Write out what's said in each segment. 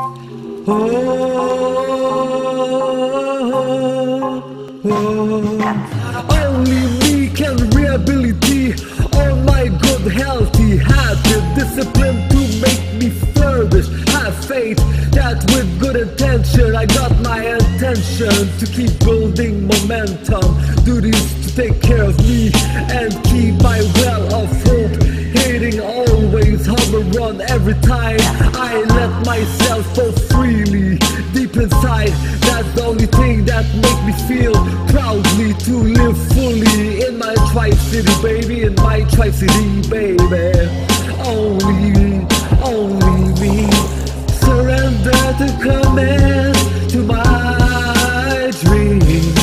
Oh, oh. Only me can rehabilitate all my good, healthy habit, discipline to make me flourish. Have faith that with good intention, I got my attention to keep building momentum. Duties to take care of me and keep always hover on every time I let myself go freely deep inside. That's the only thing that makes me feel proudly to live fully in my tri-city, baby, in my tri-city, baby. Only, only me surrender to command to my dreams.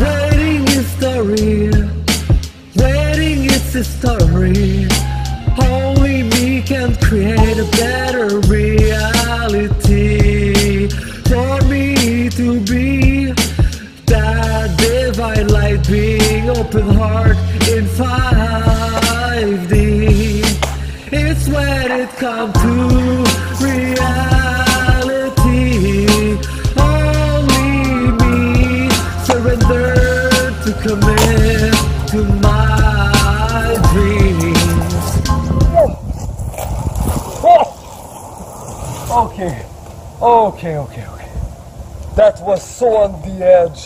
Waiting is history, waiting is a story. In 5D. It's when it comes to reality. Only me surrender to commit to my dreams. Okay, okay, okay, okay. That was so on the edge.